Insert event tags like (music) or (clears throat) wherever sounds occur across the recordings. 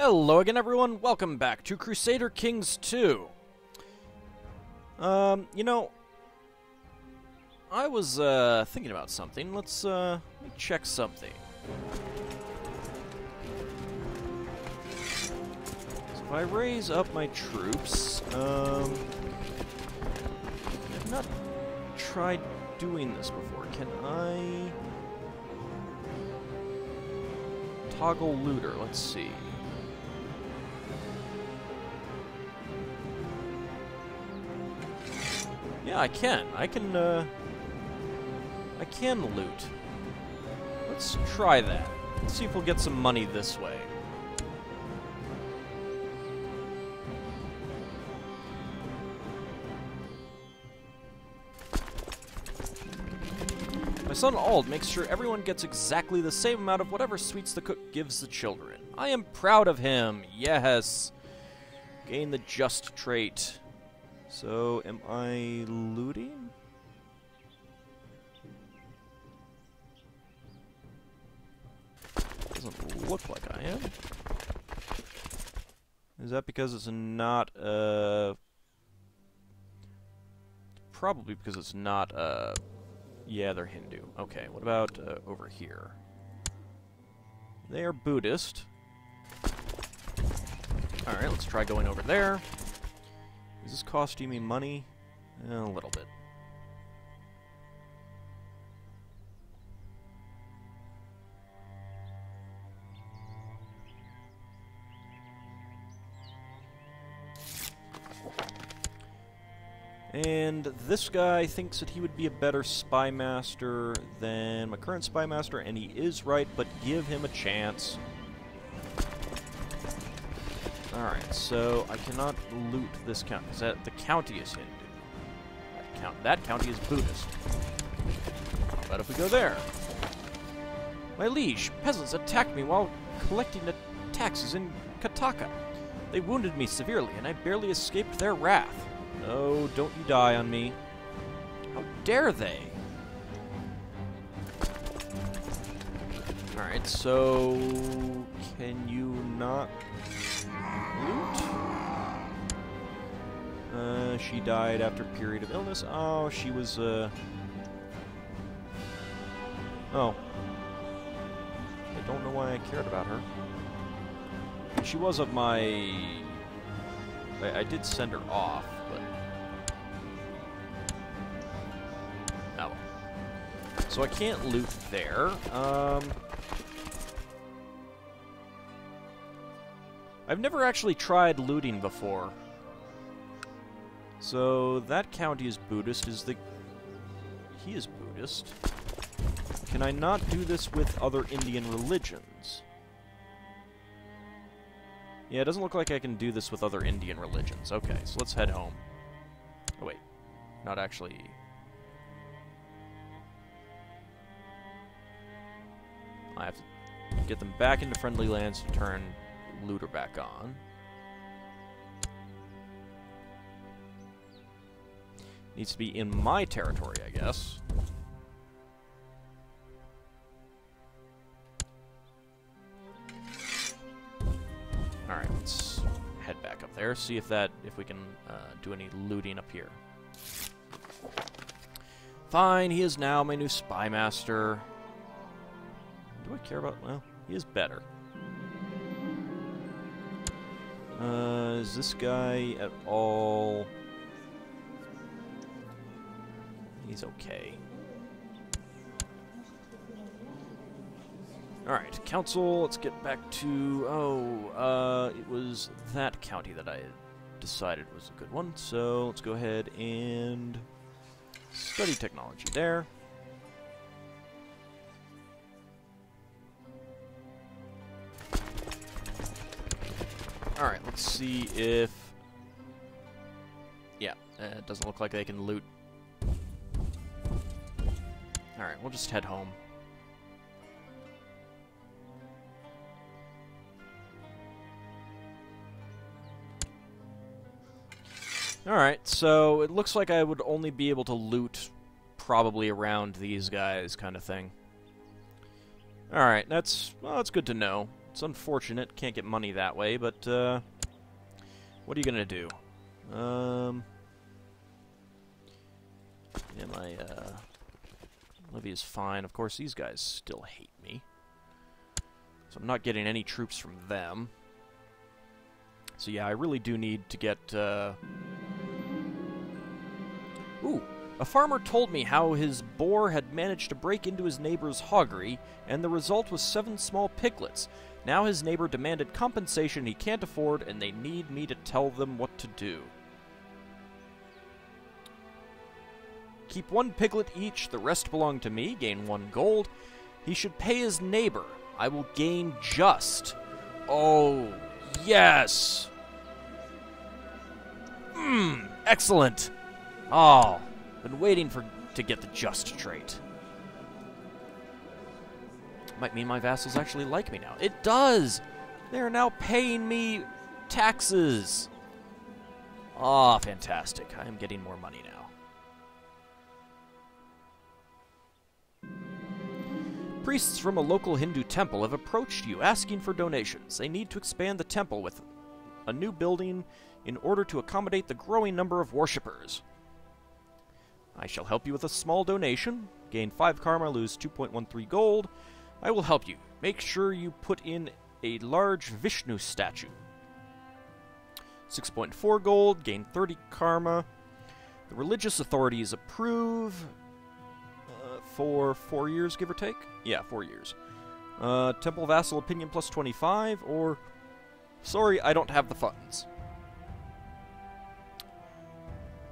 Hello again, everyone. Welcome back to Crusader Kings 2. Um, you know, I was, uh, thinking about something. Let's, uh, let check something. So if I raise up my troops, um, I've not tried doing this before. Can I toggle looter? Let's see. Yeah, I can. I can, uh... I can loot. Let's try that. Let's see if we'll get some money this way. My son Ald makes sure everyone gets exactly the same amount of whatever sweets the cook gives the children. I am proud of him. Yes. Gain the just trait. So, am I looting? Doesn't look like I am. Is that because it's not, uh... Probably because it's not, uh... Yeah, they're Hindu. Okay, what about uh, over here? They are Buddhist. Alright, let's try going over there. Is this costing me money? Eh, a little bit. And this guy thinks that he would be a better spy master than my current spy master, and he is right, but give him a chance. Alright, so I cannot loot this county, because that, the county is Hindu. That, count, that county is Buddhist. How about if we go there? My liege, peasants attacked me while collecting the taxes in Kataka. They wounded me severely, and I barely escaped their wrath. No, don't you die on me. How dare they? Alright, so... Can you not Uh, she died after a period of illness. Oh, she was, uh... Oh. I don't know why I cared about her. She was of my... I, I did send her off, but... Oh. So I can't loot there. Um... I've never actually tried looting before. So that county is Buddhist. Is the... He is Buddhist. Can I not do this with other Indian religions? Yeah, it doesn't look like I can do this with other Indian religions. Okay, so let's head home. Oh, wait. Not actually... I have to get them back into friendly lands to turn looter back on. Needs to be in my territory, I guess. Alright, let's head back up there, see if that if we can uh, do any looting up here. Fine, he is now my new spy master. Do I care about well, he is better. Uh, is this guy at all... He's okay. Alright, council, let's get back to... Oh, uh, it was that county that I decided was a good one, so let's go ahead and study technology there. Alright, let's see if... Yeah, it doesn't look like they can loot. Alright, we'll just head home. Alright, so it looks like I would only be able to loot probably around these guys kind of thing. Alright, that's, well, that's good to know. It's unfortunate, can't get money that way, but uh, what are you gonna do? Um, yeah, my uh, Livia's fine. Of course, these guys still hate me, so I'm not getting any troops from them. So yeah, I really do need to get. Uh... Ooh, a farmer told me how his boar had managed to break into his neighbor's hoggery, and the result was seven small piglets. Now his neighbor demanded compensation he can't afford, and they need me to tell them what to do. Keep one piglet each, the rest belong to me, gain one gold. He should pay his neighbor. I will gain just. Oh, yes! Mmm, excellent! Oh, been waiting for to get the just trait. Might mean my vassals actually like me now. It does! They're now paying me taxes! Ah, oh, fantastic. I am getting more money now. Priests from a local Hindu temple have approached you asking for donations. They need to expand the temple with a new building in order to accommodate the growing number of worshippers. I shall help you with a small donation. Gain 5 karma, lose 2.13 gold. I will help you. Make sure you put in a large Vishnu statue. 6.4 gold, gain 30 karma. The religious authorities approve for four years, give or take. Yeah, four years. Uh, Temple Vassal Opinion plus 25, or. Sorry, I don't have the funds.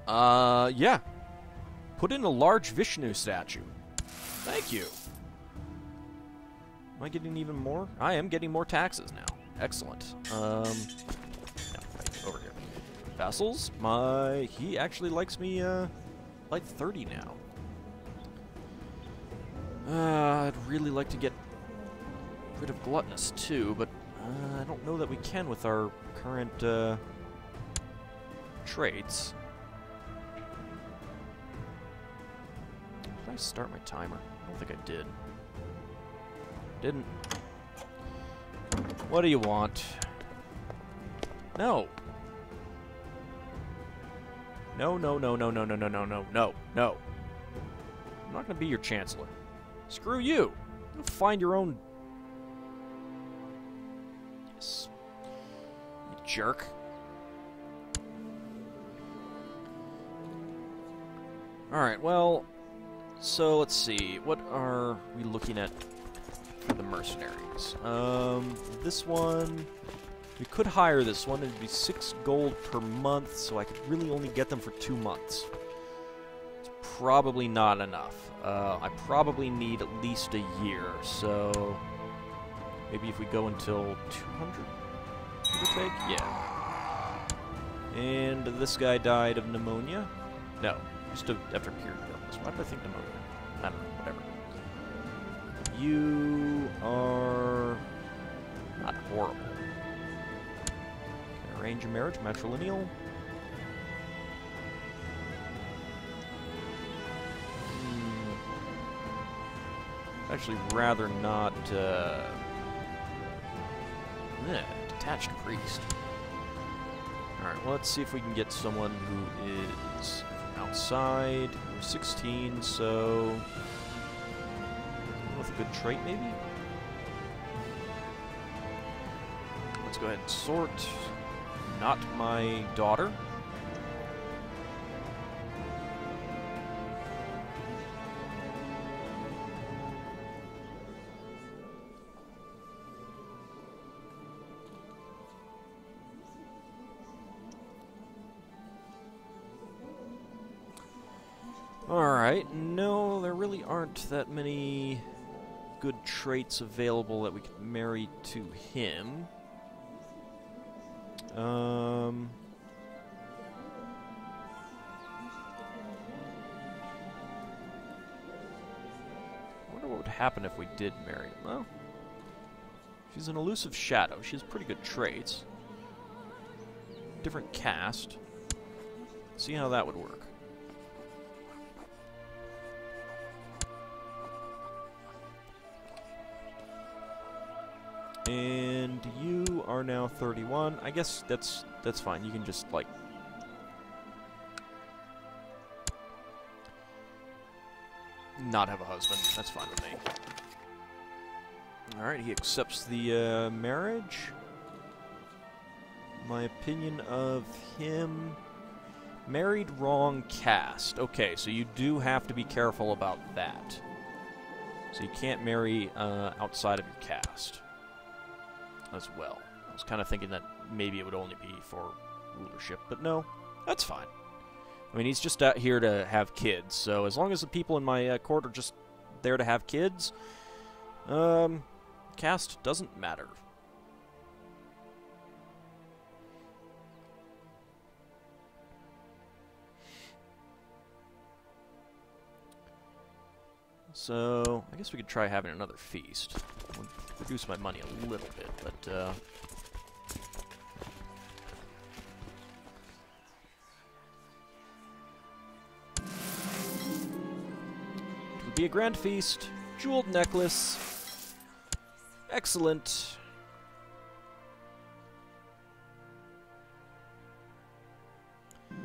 Uh, yeah. Put in a large Vishnu statue. Thank you. Am I getting even more? I am getting more taxes now. Excellent. Um, no, right, over here. Vassals, my he actually likes me uh, like 30 now. Uh, I'd really like to get rid of gluttonous too, but uh, I don't know that we can with our current uh, traits. Did I start my timer? I don't think I did. Didn't. What do you want? No. No, no, no, no, no, no, no, no, no, no, no. I'm not going to be your chancellor. Screw you. Go find your own... Yes. You jerk. Alright, well... So, let's see. What are we looking at for the mercenaries. Um, this one... We could hire this one. It'd be six gold per month, so I could really only get them for two months. Probably not enough. Uh, I probably need at least a year, so... Maybe if we go until 200, give or take? Yeah. And this guy died of pneumonia? No, just after pure illness. Why did I think pneumonia? I don't know, whatever. You are not horrible. Can arrange a marriage, matrilineal. Actually, rather not. Uh, eh, detached priest. Alright, let's see if we can get someone who is outside. We're 16, so with a good trait, maybe? Let's go ahead and sort. Not my daughter. Alright, no, there really aren't that many good traits available that we could marry to him. Um... I wonder what would happen if we did marry him. Well, she's an elusive shadow. She has pretty good traits. Different caste. See how that would work. And you are now 31. I guess that's that's fine. You can just like not have a husband. That's fine with me. All right, he accepts the uh, marriage. My opinion of him married wrong caste. Okay, so you do have to be careful about that. So you can't marry uh, outside of your caste as well. I was kind of thinking that maybe it would only be for rulership, but no, that's fine. I mean, he's just out here to have kids, so as long as the people in my uh, court are just there to have kids, um, caste doesn't matter. So, I guess we could try having another feast. Reduce my money a little bit, but, uh... It would be a grand feast. Jeweled necklace. Excellent. (clears throat)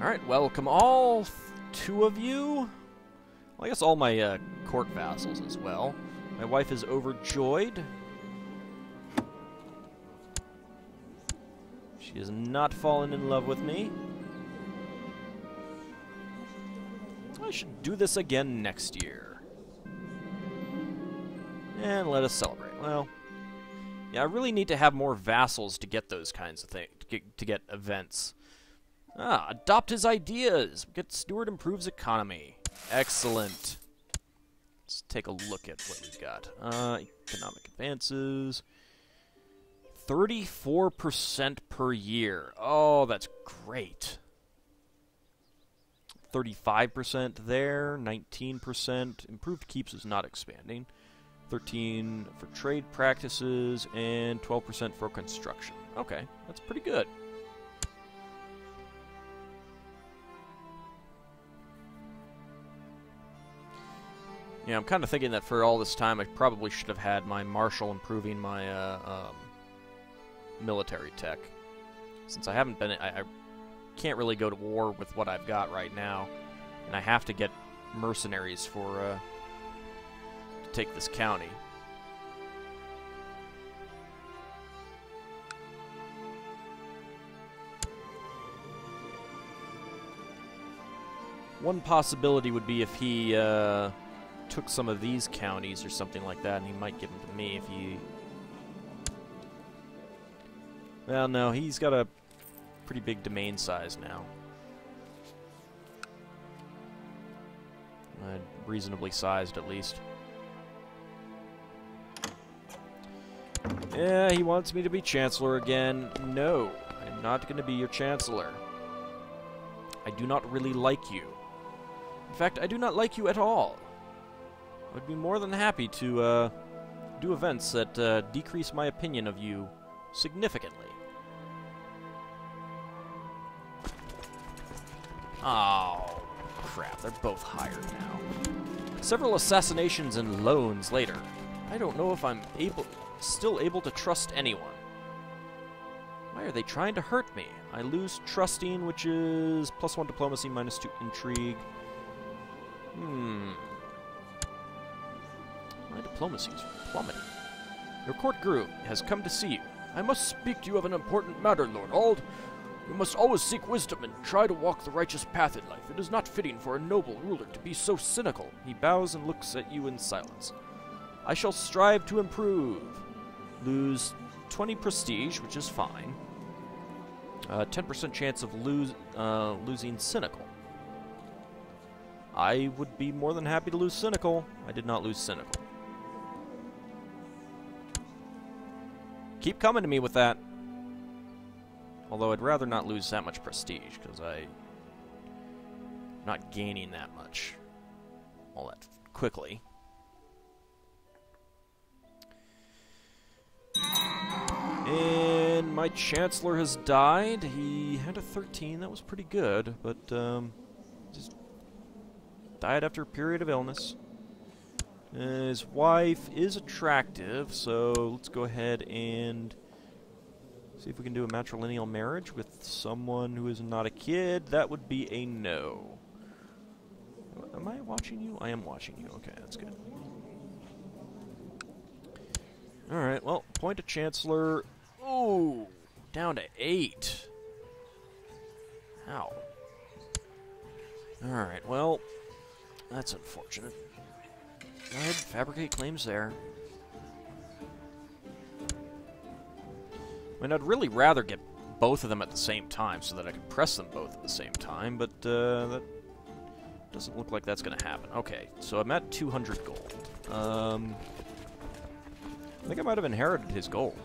Alright, welcome all two of you. Well, I guess all my uh, court vassals as well. My wife is overjoyed. She has not fallen in love with me. I should do this again next year. And let us celebrate. Well, yeah, I really need to have more vassals to get those kinds of things, to get, events. Ah, adopt his ideas. Get Steward improves economy. Excellent. Let's take a look at what we've got. Uh, economic advances. 34% per year. Oh, that's great. 35% there, 19%. Improved keeps is not expanding. 13 for trade practices and 12% for construction. Okay, that's pretty good. Yeah, I'm kind of thinking that for all this time, I probably should have had my marshal improving my uh, um, military tech. Since I haven't been, I, I can't really go to war with what I've got right now, and I have to get mercenaries for uh, to take this county. One possibility would be if he. Uh, took some of these counties or something like that, and he might give them to me if he... Well, no, he's got a pretty big domain size now. Uh, reasonably sized, at least. Yeah, he wants me to be Chancellor again. No, I'm not going to be your Chancellor. I do not really like you. In fact, I do not like you at all. I'd be more than happy to uh, do events that uh, decrease my opinion of you significantly. Oh, crap. They're both hired now. Several assassinations and loans later. I don't know if I'm able, still able to trust anyone. Why are they trying to hurt me? I lose trusting, which is plus one diplomacy, minus two intrigue. Hmm. Diplomacy is plummeting. Your court guru has come to see you. I must speak to you of an important matter, Lord Ald. You must always seek wisdom and try to walk the righteous path in life. It is not fitting for a noble ruler to be so cynical. He bows and looks at you in silence. I shall strive to improve. Lose 20 prestige, which is fine. 10% uh, chance of lose, uh, losing cynical. I would be more than happy to lose cynical. I did not lose cynical. Keep coming to me with that. Although I'd rather not lose that much prestige, because I... am not gaining that much all that quickly. And my Chancellor has died. He had a 13, that was pretty good, but um, just died after a period of illness. His wife is attractive, so let's go ahead and see if we can do a matrilineal marriage with someone who is not a kid. That would be a no. Am I watching you? I am watching you. Okay, that's good. Alright, well, point to Chancellor. Ooh, down to eight. How? Alright, well, that's unfortunate. Go ahead, fabricate claims there. I mean, I'd really rather get both of them at the same time so that I can press them both at the same time, but uh, that doesn't look like that's going to happen. Okay, so I'm at 200 gold. Um, I think I might have inherited his gold.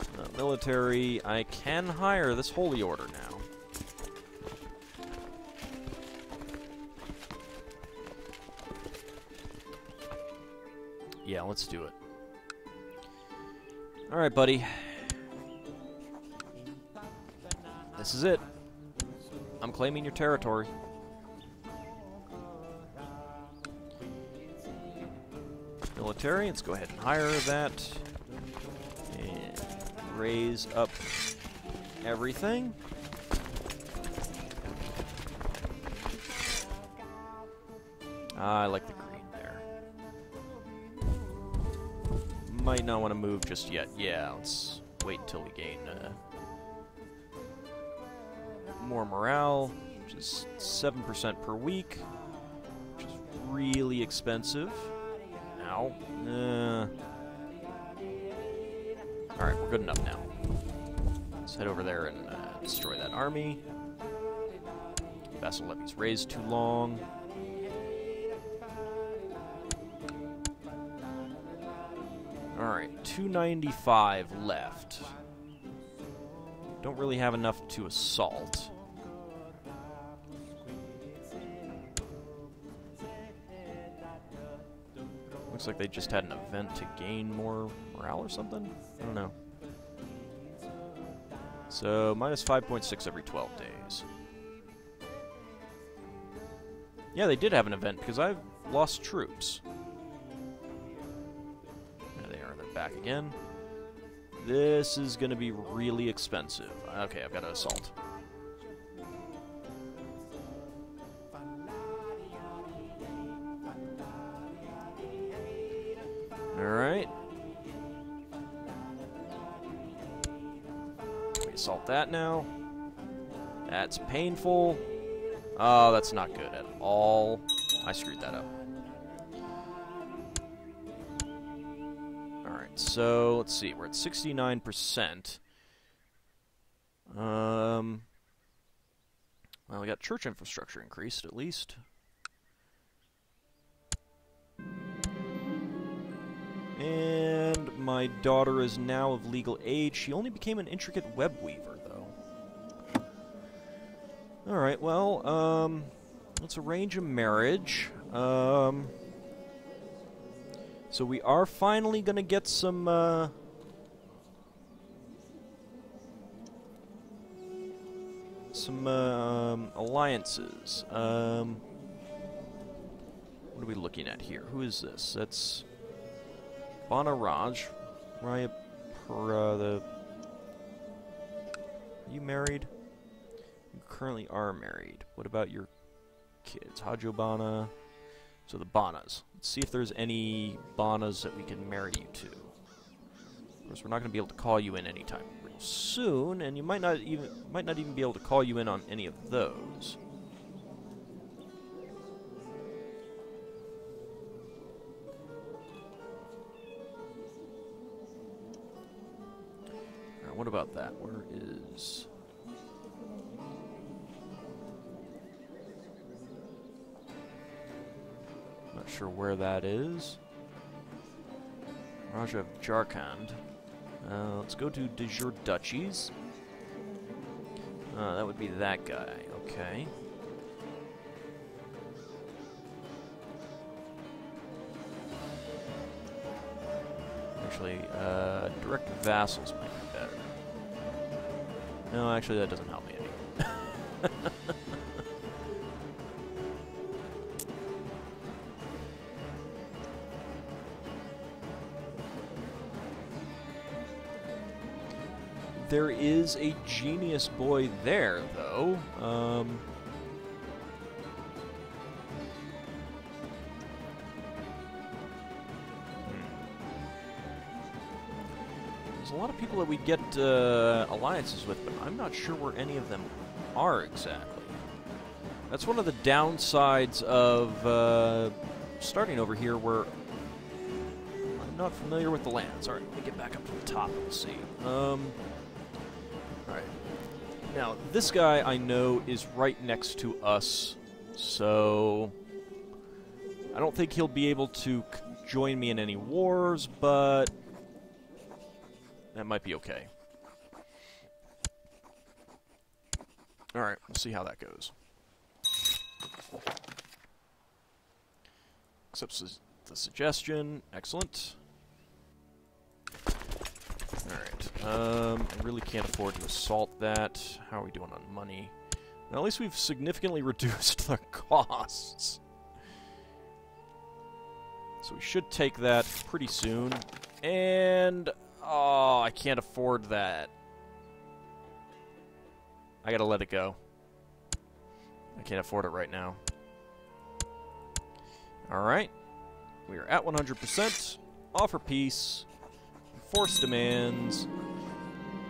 Uh, military, I can hire this holy order now. Yeah, let's do it. Alright, buddy. This is it. I'm claiming your territory. Military, let's go ahead and hire that. And raise up everything. Ah, I like the might not want to move just yet. Yeah, let's wait until we gain uh, more morale, which is 7% per week, which is really expensive. Ow. Uh, Alright, we're good enough now. Let's head over there and uh, destroy that army. Vassal levies raised too long. Alright, 295 left. Don't really have enough to assault. Looks like they just had an event to gain more morale or something? I don't know. So, minus 5.6 every 12 days. Yeah, they did have an event because I've lost troops. Back again. This is going to be really expensive. Okay, I've got to assault. Alright. We assault that now. That's painful. Oh, that's not good at all. I screwed that up. So, let's see, we're at 69%. Um, well, we got church infrastructure increased, at least. And my daughter is now of legal age. She only became an intricate web weaver, though. Alright, well, um, let's arrange a marriage. Um... So we are finally going to get some... Uh, some uh, um, alliances. Um, what are we looking at here? Who is this? That's Bana Raj. Raya Pura, the... Are you married? You currently are married. What about your kids? Hajobana... So the Banas. See if there's any Banas that we can marry you to. Of course, we're not going to be able to call you in anytime real soon, and you might not even might not even be able to call you in on any of those. what about that? Where is... Not sure where that is. Raja of Jharkhand. Uh, let's go to de jure duchies. Uh, that would be that guy. Okay. Actually, uh, direct vassals might be better. No, actually, that doesn't help me any. (laughs) is a genius boy there, though. Um, hmm. There's a lot of people that we get uh, alliances with, but I'm not sure where any of them are exactly. That's one of the downsides of uh, starting over here where I'm not familiar with the lands. Alright, let me get back up to the top and see. Um. Now, this guy I know is right next to us, so I don't think he'll be able to join me in any wars, but that might be okay. Alright, we'll see how that goes. Accepts the suggestion. Excellent. Alright. Um, I really can't afford to assault that. How are we doing on money? Now, at least we've significantly (laughs) reduced the costs. So we should take that pretty soon. And... Oh, I can't afford that. I gotta let it go. I can't afford it right now. Alright. We are at 100%. Offer peace. Force demands.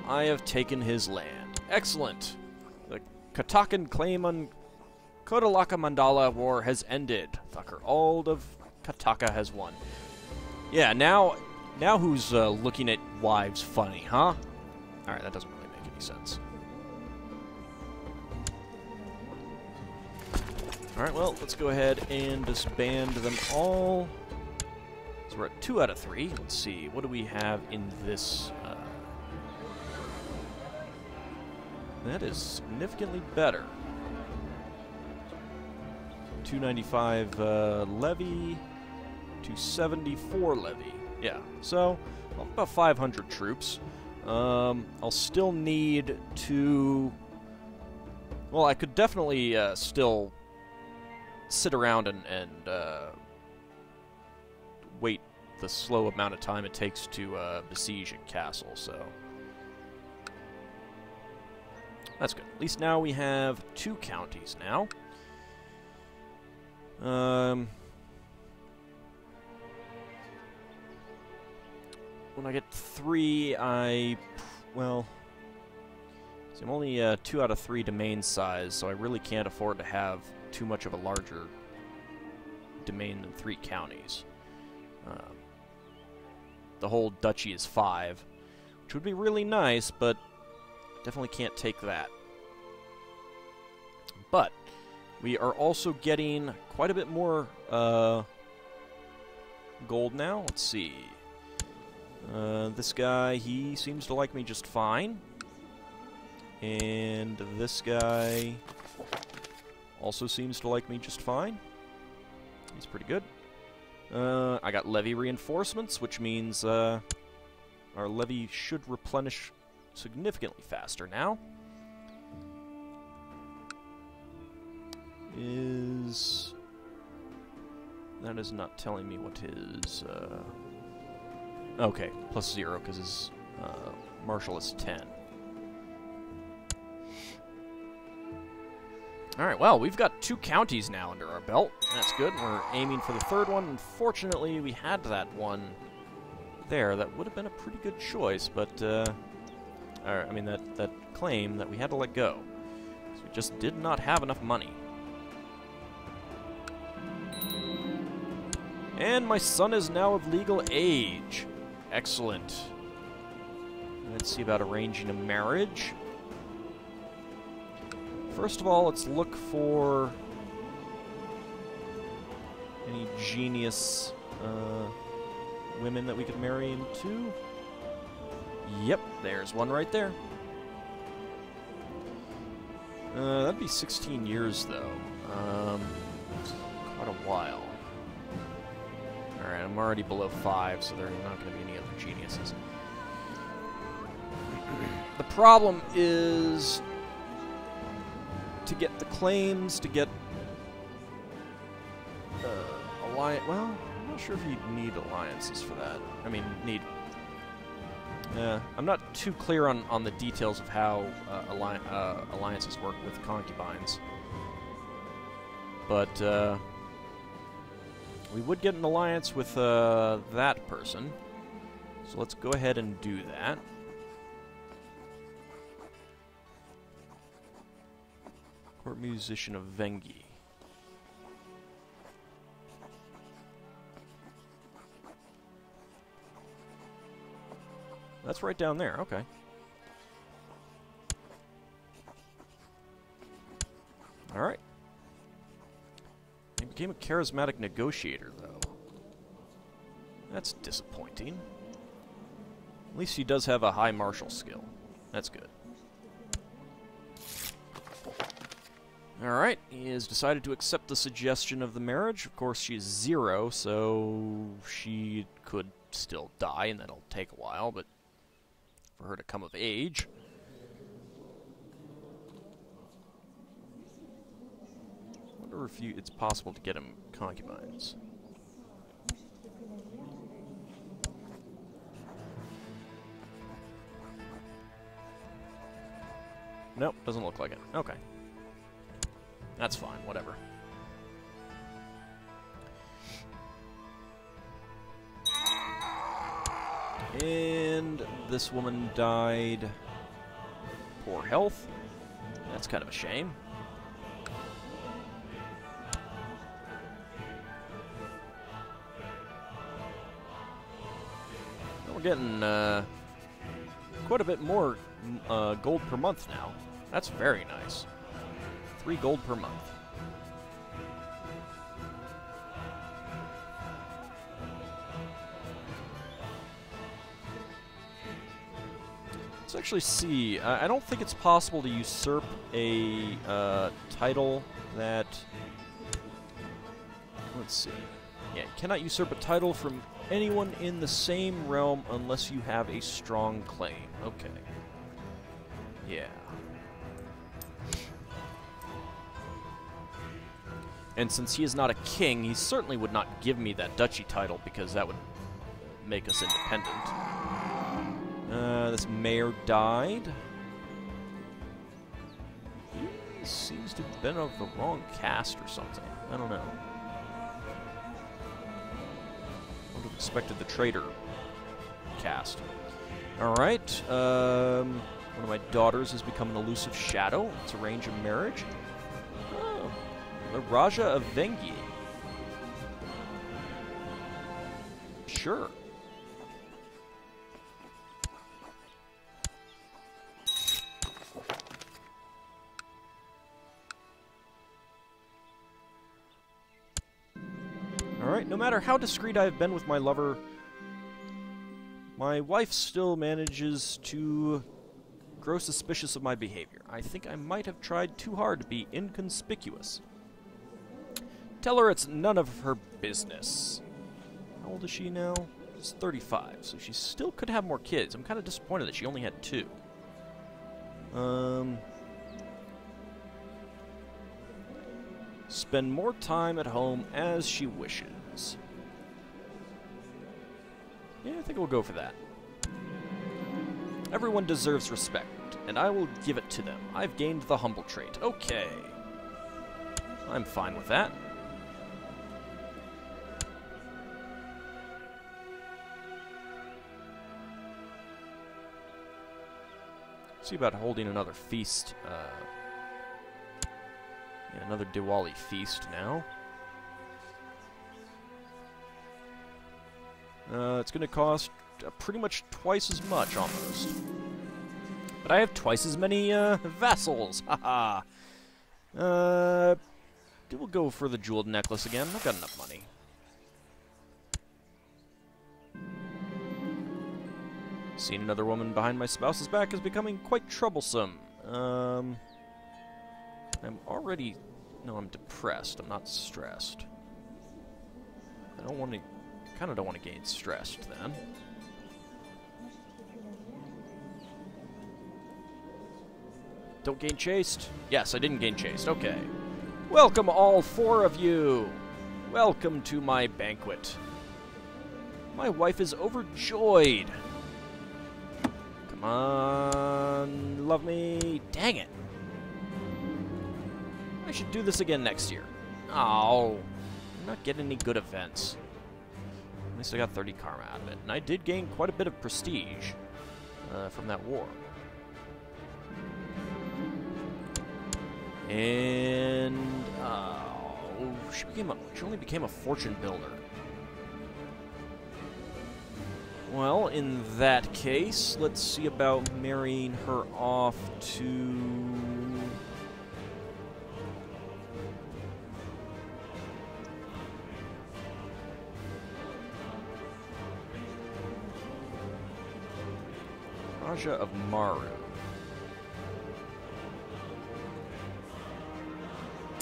I have taken his land. Excellent. The Katakan claim on Kodalaka Mandala War has ended. Thakur Ald of Kataka has won. Yeah, now now who's uh, looking at wives funny, huh? Alright, that doesn't really make any sense. Alright, well, let's go ahead and disband them all. So we're at two out of three. Let's see, what do we have in this? That is significantly better. 295 uh, levy, 274 levy. Yeah, so about 500 troops. Um, I'll still need to... Well, I could definitely uh, still sit around and, and uh, wait the slow amount of time it takes to uh, besiege a castle, so... That's good. At least now we have two counties now. Um... When I get three, I... well... I'm only uh, two out of three domain size, so I really can't afford to have too much of a larger domain than three counties. Um, the whole duchy is five, which would be really nice, but definitely can't take that. But we are also getting quite a bit more uh, gold now. Let's see. Uh, this guy, he seems to like me just fine. And this guy also seems to like me just fine. He's pretty good. Uh, I got levy reinforcements, which means uh, our levy should replenish significantly faster now. Is... That is not telling me what his... Uh, okay, plus zero, because his uh, marshal is 10. Alright, well, we've got two counties now under our belt. That's good. We're aiming for the third one. Unfortunately, we had that one there. That would have been a pretty good choice, but, uh, or, I mean, that, that claim that we had to let go. we just did not have enough money. And my son is now of legal age. Excellent. Let's see about arranging a marriage. First of all, let's look for any genius uh, women that we could marry into. Yep, there's one right there. Uh, that'd be 16 years, though. Um, quite a while. Alright, I'm already below 5, so there are not going to be any other geniuses. (clears throat) the problem is to get the claims, to get uh, alliance. Well, I'm not sure if you need alliances for that. I mean, need Yeah, I'm not too clear on, on the details of how uh, alli uh, alliances work with concubines. But, uh, we would get an alliance with uh, that person. So let's go ahead and do that. Court musician of Vengi. That's right down there, okay. Alright. He became a charismatic negotiator, though. That's disappointing. At least he does have a high martial skill. That's good. Alright, he has decided to accept the suggestion of the marriage. Of course, she's zero, so she could still die, and that'll take a while, but for her to come of age. wonder if you, it's possible to get him concubines. Nope, doesn't look like it. Okay. That's fine, whatever. And this woman died. Poor health. That's kind of a shame. We're getting uh, quite a bit more uh, gold per month now. That's very nice. Three gold per month. Actually see. I don't think it's possible to usurp a uh, title that... Let's see. Yeah, cannot usurp a title from anyone in the same realm unless you have a strong claim. Okay. Yeah. And since he is not a king, he certainly would not give me that duchy title because that would make us independent. This mayor died. He seems to have been of the wrong caste or something. I don't know. I would have expected the traitor caste. Alright, um, one of my daughters has become an elusive shadow. Arrange a marriage. Oh, the Raja of Vengi. Sure. Alright, no matter how discreet I've been with my lover, my wife still manages to grow suspicious of my behavior. I think I might have tried too hard to be inconspicuous. Tell her it's none of her business. How old is she now? She's 35, so she still could have more kids. I'm kind of disappointed that she only had two. Um... Spend more time at home as she wishes. Yeah, I think we'll go for that. Everyone deserves respect, and I will give it to them. I've gained the humble trait. Okay. I'm fine with that. See about holding another feast. Uh, yeah, another Diwali feast now. Uh, it's going to cost uh, pretty much twice as much, almost. But I have twice as many uh, (laughs) vassals. Haha. uh, we'll go for the jeweled necklace again. I've got enough money. Seeing another woman behind my spouse's back is becoming quite troublesome. Um, I'm already... No, I'm depressed. I'm not stressed. I don't want to... kind of don't want to gain stressed, then. Don't gain chaste? Yes, I didn't gain chaste. Okay. Welcome, all four of you! Welcome to my banquet. My wife is overjoyed. Come on, love me. Dang it. I should do this again next year. Oh, I'm not getting any good events. At least I got 30 karma out of it. And I did gain quite a bit of prestige uh, from that war. And uh, she became a, she only became a fortune builder. Well, in that case, let's see about marrying her off to. Raja of Maru.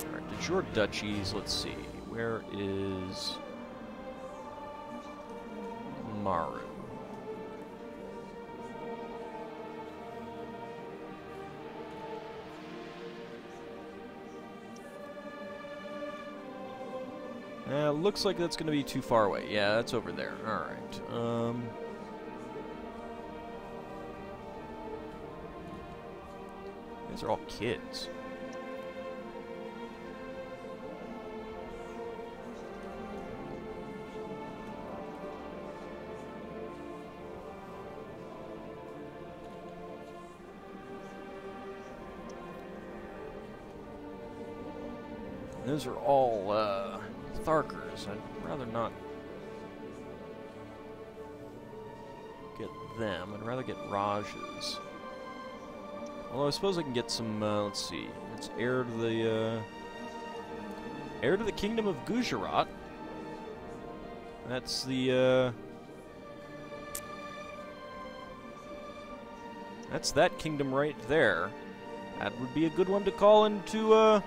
Alright, de jure duchies, let's see. Where is Maru? Uh, looks like that's going to be too far away. Yeah, that's over there. Alright. Um... These are all kids. Those are all, uh, Thakurs. I'd rather not get them. I'd rather get Rajas. Although I suppose I can get some, uh, let's see. It's heir to the, uh, heir to the kingdom of Gujarat. That's the, uh, that's that kingdom right there. That would be a good one to call into, uh,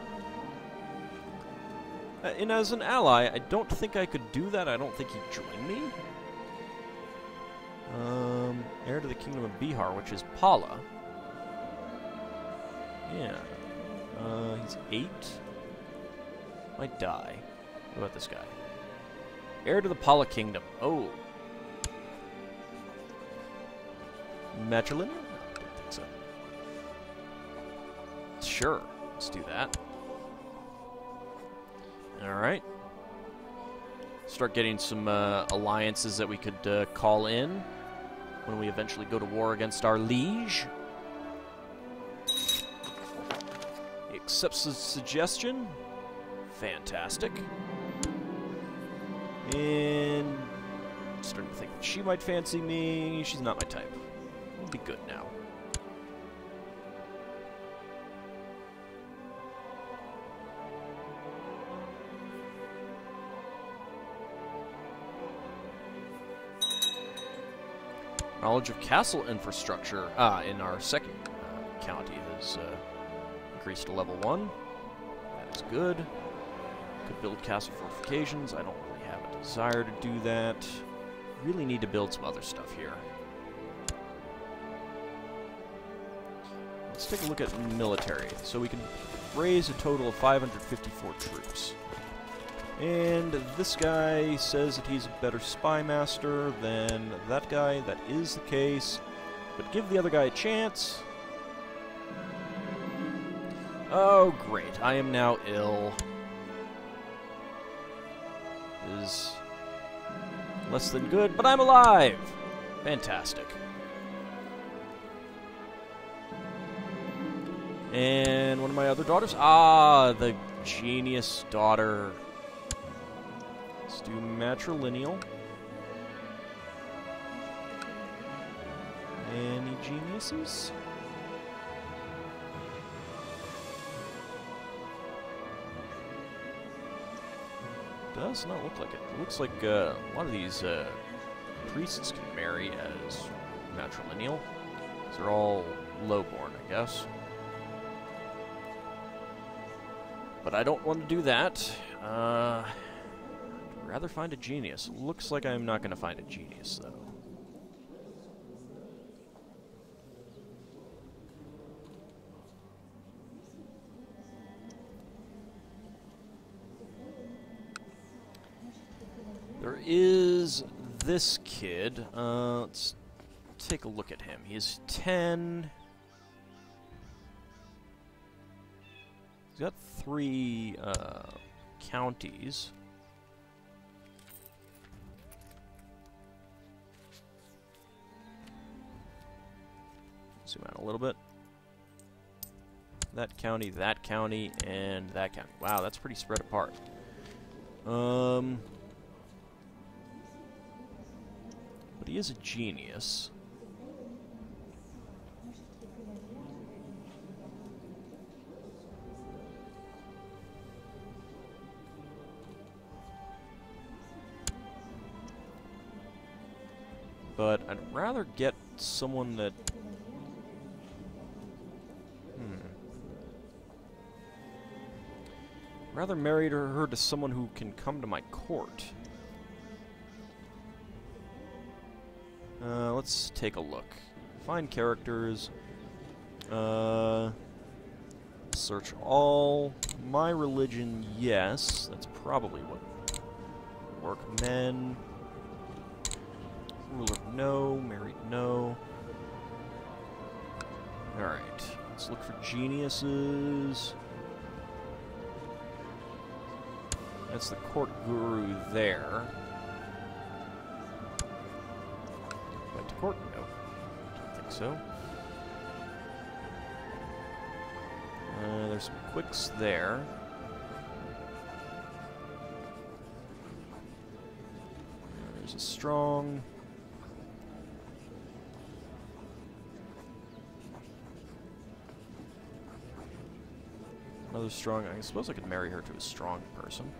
and as an ally, I don't think I could do that. I don't think he'd join me. Um, heir to the kingdom of Bihar, which is Pala. Yeah. Uh, he's eight. Might die. What about this guy? Heir to the Pala kingdom. Oh. Matrilineal? I don't think so. Sure. Let's do that. Alright. Start getting some uh, alliances that we could uh, call in when we eventually go to war against our liege. Accepts the suggestion. Fantastic. And starting to think that she might fancy me. She's not my type. We'll be good now. Knowledge of castle infrastructure ah, in our second uh, county is uh, increased to level 1. That is good. Could build castle fortifications. I don't really have a desire to do that. Really need to build some other stuff here. Let's take a look at military. So we can raise a total of 554 troops. And this guy says that he's a better spy master than that guy. That is the case. But give the other guy a chance. Oh, great. I am now ill. Is less than good, but I'm alive! Fantastic. And one of my other daughters? Ah, the genius daughter. Let's do matrilineal. Any geniuses? Does not look like it. it looks like uh, a lot of these uh, priests can marry as matrilineal. They're all lowborn, I guess. But I don't want to do that. Uh, rather find a genius. Looks like I'm not going to find a genius, though. There is this kid. Uh, let's take a look at him. He is 10. He's got three uh, counties. Zoom out a little bit. That county, that county, and that county. Wow, that's pretty spread apart. Um, but he is a genius. But I'd rather get someone that hmm. rather marry her to someone who can come to my court. Let's take a look. Find characters. Uh, search all. My religion, yes. That's probably what work. Men. Ruler, no. Married, no. Alright. Let's look for geniuses. That's the court guru there. To court? No. Don't think so. Uh, there's some quicks there. There's a strong. Another strong. I suppose I could marry her to a strong person.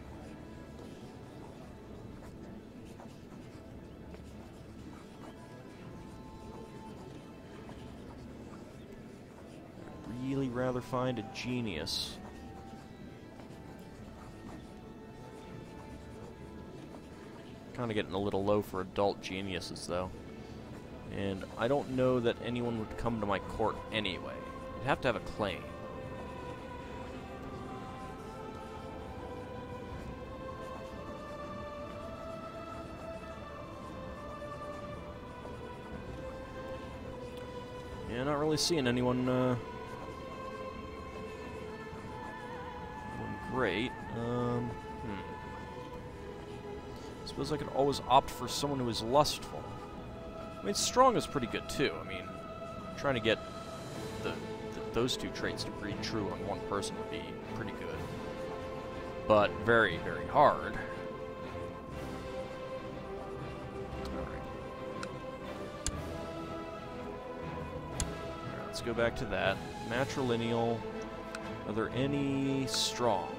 Find a genius. Kind of getting a little low for adult geniuses, though. And I don't know that anyone would come to my court anyway. You'd have to have a claim. Yeah, not really seeing anyone uh, Suppose I could always opt for someone who is lustful. I mean, strong is pretty good too. I mean, trying to get the, the, those two traits to breed true on one person would be pretty good. But very, very hard. All right. Let's go back to that. Matrilineal. Are there any strong?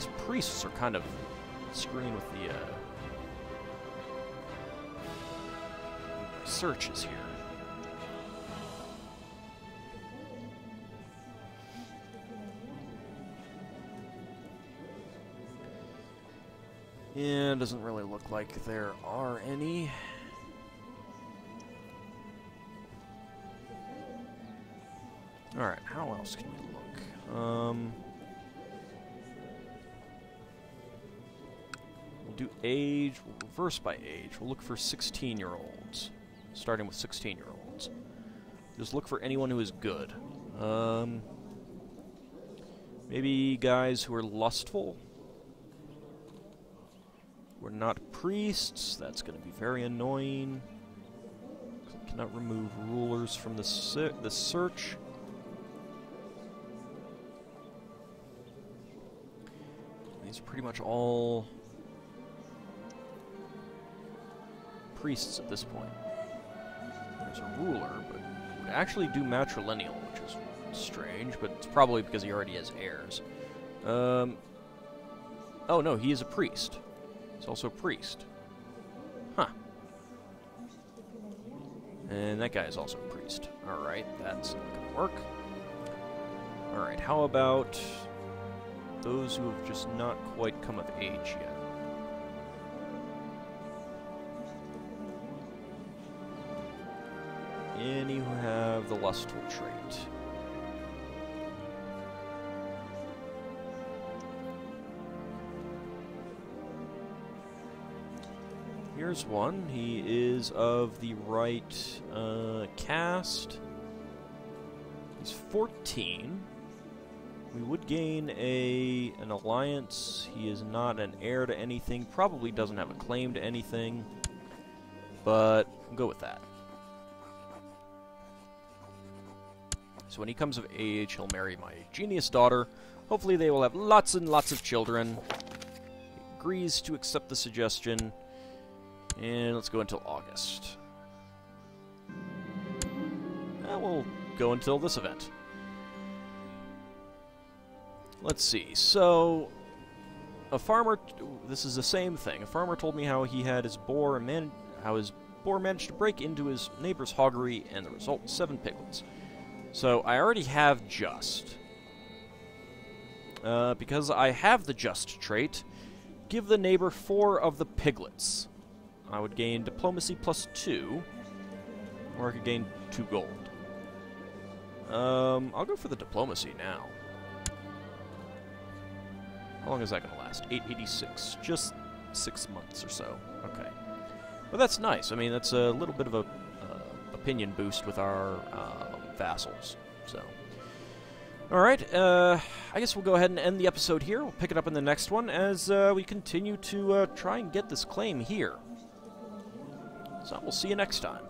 These priests are kind of screwing with the uh, searches here. Yeah, it doesn't really look like there are any. Alright, how else can we look? Um... age, reverse by age. We'll look for 16-year-olds, starting with 16-year-olds. Just look for anyone who is good. Um, maybe guys who are lustful. We're not priests. That's going to be very annoying. Cannot remove rulers from the, the search. These are pretty much all priests at this point. There's a ruler, but would actually do matrilineal, which is strange, but it's probably because he already has heirs. Um, oh no, he is a priest. He's also a priest. Huh. And that guy is also a priest. Alright, that's not gonna work. Alright, how about those who have just not quite come of age yet? Any who have the lustful trait. here's one. He is of the right uh, caste. He's 14. We would gain a an alliance. He is not an heir to anything. Probably doesn't have a claim to anything. But we'll go with that. So when he comes of age, he'll marry my genius daughter. Hopefully they will have lots and lots of children. He agrees to accept the suggestion. And let's go until August. And we'll go until this event. Let's see. So, a farmer. This is the same thing. A farmer told me how he had his boar man, how his boar managed to break into his neighbor's hoggery, and the result was seven piglets. So I already have just. Uh, because I have the just trait, give the neighbor four of the piglets. I would gain diplomacy plus two, or I could gain two gold. Um, I'll go for the diplomacy now. How long is that going to last? 886. Just six months or so. Okay. Well, that's nice. I mean, that's a little bit of a uh, opinion boost with our uh, vassals. So. Alright, uh, I guess we'll go ahead and end the episode here. We'll pick it up in the next one as uh, we continue to uh, try and get this claim here. So we'll see you next time.